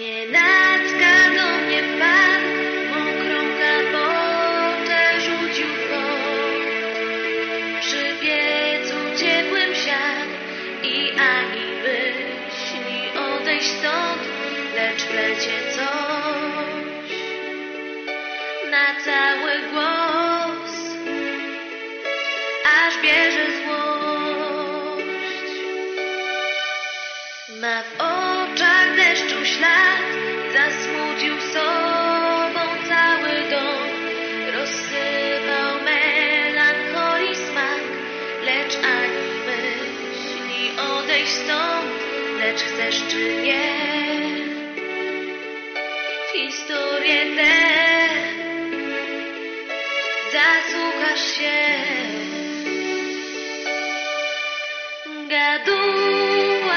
Znienacka do mnie pan mokrą kapotę rzucił w bok. Przy piecu ciepłym siadł i ani myśli odejść stąd, lecz plecie coś na cały głos, aż bierze złość. Ma w oczach deszczu ślad, lecz chcesz czy nie. W historię tę zasłuchasz się. Gaduła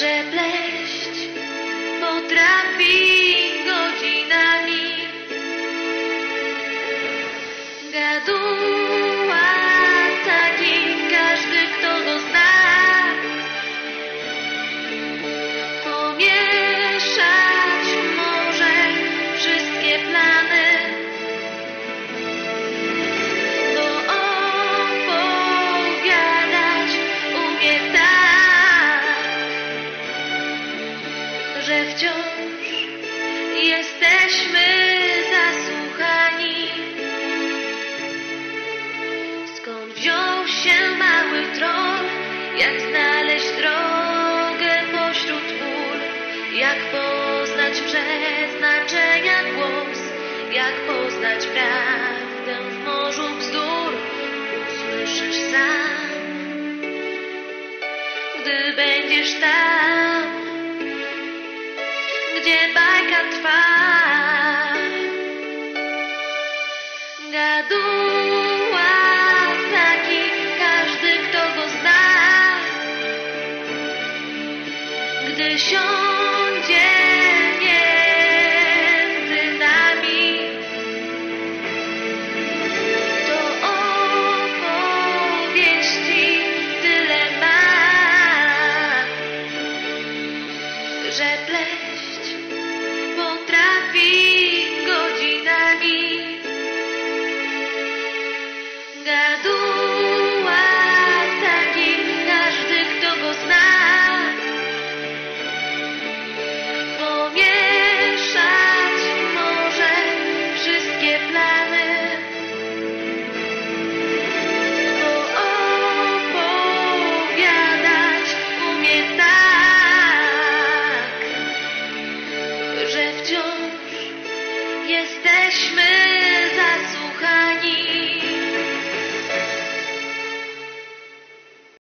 że pleść potrafi godzinami. Gaduła że wciąż jesteśmy zasłuchani. Skąd wziął się mały troll? Jak znaleźć drogę pośród pól? Jak poznać przeznaczenia głos? Jak poznać prawdę w morzu bzdur? Usłyszysz sam, gdy będziesz tam, gdzie bajka trwa. Gaduła taki każdy, kto go zna. Gdy siądzie między nami, to opowieści tyle ma, że pleć jesteśmy.